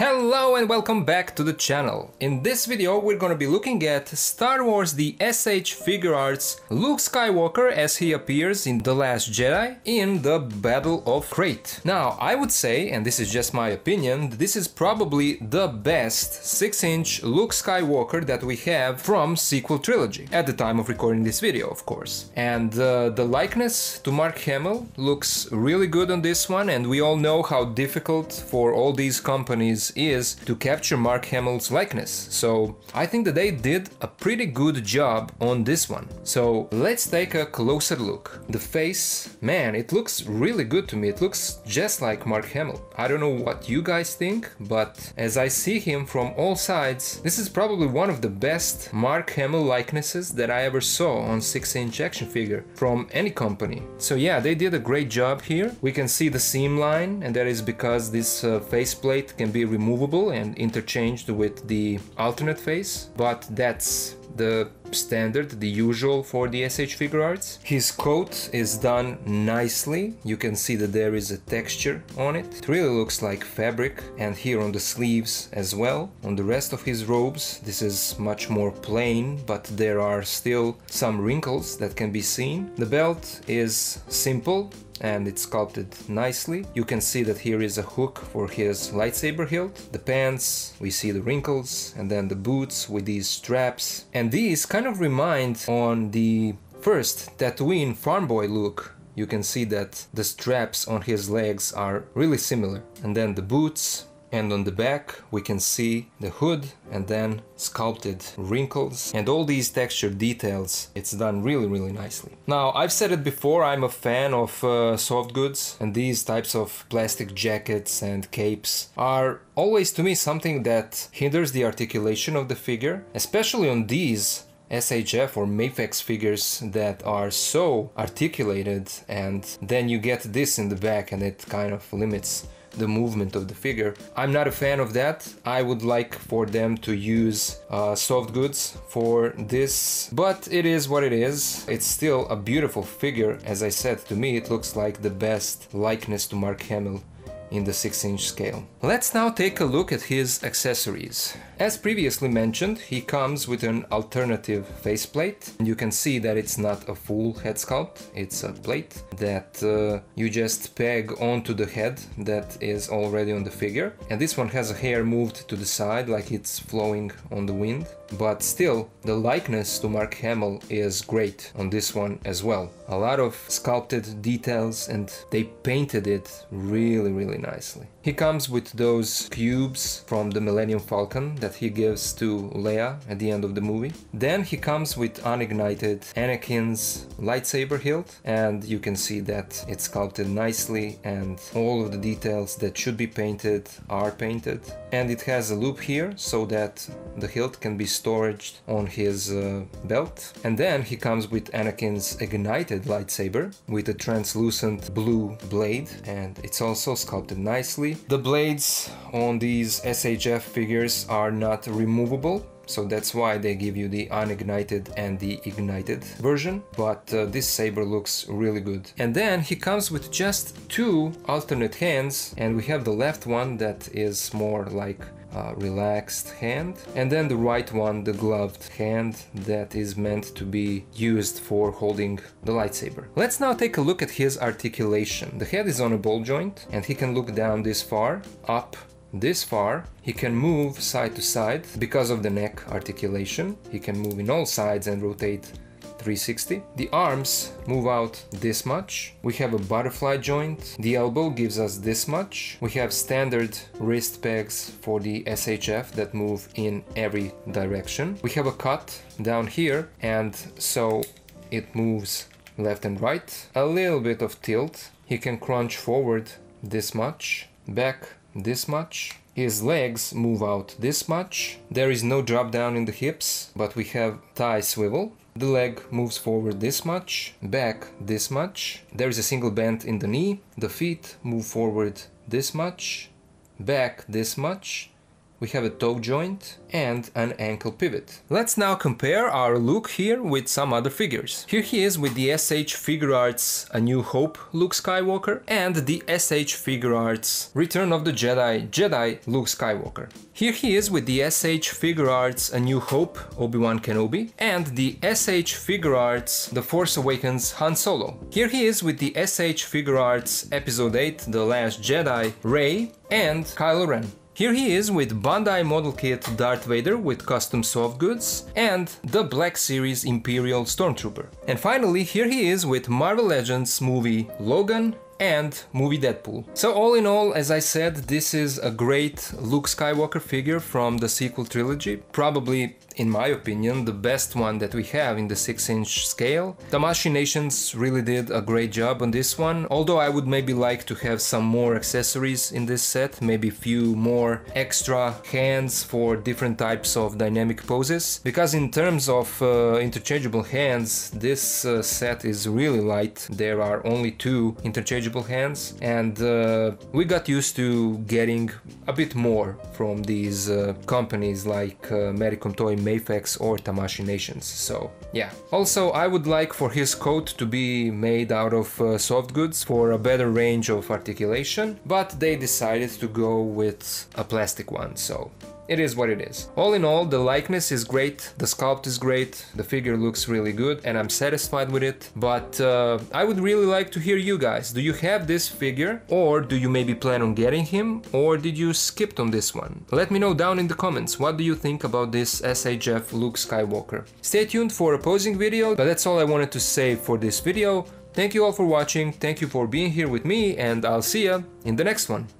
Hello and welcome back to the channel. In this video we're gonna be looking at Star Wars The SH Figuarts Luke Skywalker as he appears in The Last Jedi in the Battle of Crait. Now I would say, and this is just my opinion, this is probably the best 6-inch Luke Skywalker that we have from sequel trilogy, at the time of recording this video of course. And uh, the likeness to Mark Hamill looks really good on this one and we all know how difficult for all these companies is to capture Mark Hamill's likeness. So I think that they did a pretty good job on this one. So let's take a closer look. The face, man, it looks really good to me. It looks just like Mark Hamill. I don't know what you guys think, but as I see him from all sides, this is probably one of the best Mark Hamill likenesses that I ever saw on 6-inch action figure from any company. So yeah, they did a great job here. We can see the seam line and that is because this uh, faceplate can be removed removable and interchanged with the alternate face, but that's the standard, the usual for the SH Figuarts. His coat is done nicely. You can see that there is a texture on it. It really looks like fabric and here on the sleeves as well. On the rest of his robes, this is much more plain, but there are still some wrinkles that can be seen. The belt is simple, and it's sculpted nicely. You can see that here is a hook for his lightsaber hilt. The pants, we see the wrinkles, and then the boots with these straps. And these kind of remind on the first Tatooine farm boy look you can see that the straps on his legs are really similar. And then the boots, and on the back we can see the hood and then sculpted wrinkles and all these texture details. It's done really really nicely. Now i've said it before i'm a fan of uh, soft goods. And these types of plastic jackets and capes are always to me something that hinders the articulation of the figure especially on these SHF or Mafex figures that are so articulated. And then you get this in the back and it kind of limits the movement of the figure. I'm not a fan of that. I would like for them to use uh, soft goods for this, but it is what it is. It's still a beautiful figure. As I said, to me it looks like the best likeness to Mark Hamill in the 6 inch scale. Let's now take a look at his accessories. As previously mentioned, he comes with an alternative faceplate. You can see that it's not a full head sculpt, it's a plate that uh, you just peg onto the head that is already on the figure. And this one has a hair moved to the side like it's flowing on the wind. But still, the likeness to Mark Hamill is great on this one as well. A lot of sculpted details and they painted it really really nicely. He comes with those cubes from the Millennium Falcon that he gives to Leia at the end of the movie. Then he comes with unignited Anakin's lightsaber hilt and you can see that it's sculpted nicely and all of the details that should be painted are painted. And it has a loop here so that the hilt can be stored on his uh, belt. And then he comes with Anakin's ignited lightsaber with a translucent blue blade and it's also sculpted nicely the blades on these SHF figures are not removable so that's why they give you the unignited and the ignited version but uh, this saber looks really good and then he comes with just two alternate hands and we have the left one that is more like uh, relaxed hand and then the right one the gloved hand that is meant to be used for holding the lightsaber. Let's now take a look at his articulation. The head is on a ball joint and he can look down this far, up this far. He can move side to side because of the neck articulation. He can move in all sides and rotate 360. The arms move out this much. We have a butterfly joint. The elbow gives us this much. We have standard wrist pegs for the SHF that move in every direction. We have a cut down here and so it moves left and right. A little bit of tilt. He can crunch forward this much, back this much, his legs move out this much. There is no drop down in the hips, but we have thigh swivel. The leg moves forward this much, back this much. There is a single bend in the knee. The feet move forward this much, back this much, we have a toe joint and an ankle pivot. Let's now compare our look here with some other figures. Here he is with the SH Figuarts A New Hope Luke Skywalker and the SH Figuarts Return of the Jedi Jedi Luke Skywalker. Here he is with the SH Figuarts A New Hope Obi-Wan Kenobi and the SH Figuarts The Force Awakens Han Solo. Here he is with the SH Figuarts Episode 8 The Last Jedi Rey and Kylo Ren. Here he is with Bandai model kit Darth Vader with custom soft goods and the Black Series Imperial Stormtrooper. And finally here he is with Marvel Legends movie Logan and movie Deadpool. So all in all, as I said, this is a great Luke Skywalker figure from the sequel trilogy. Probably in my opinion, the best one that we have in the 6-inch scale. Tamashii Nations really did a great job on this one, although I would maybe like to have some more accessories in this set, maybe a few more extra hands for different types of dynamic poses, because in terms of uh, interchangeable hands, this uh, set is really light. There are only two interchangeable hands, and uh, we got used to getting a bit more from these uh, companies like uh, Medicom Toy Mafex or Tamashii Nations, so yeah. Also, I would like for his coat to be made out of uh, soft goods for a better range of articulation, but they decided to go with a plastic one, so it is what it is. All in all, the likeness is great, the sculpt is great, the figure looks really good and I'm satisfied with it, but uh, I would really like to hear you guys. Do you have this figure or do you maybe plan on getting him or did you skip on this one? Let me know down in the comments what do you think about this SHF Luke Skywalker. Stay tuned for a posing video, but that's all I wanted to say for this video. Thank you all for watching, thank you for being here with me and I'll see ya in the next one.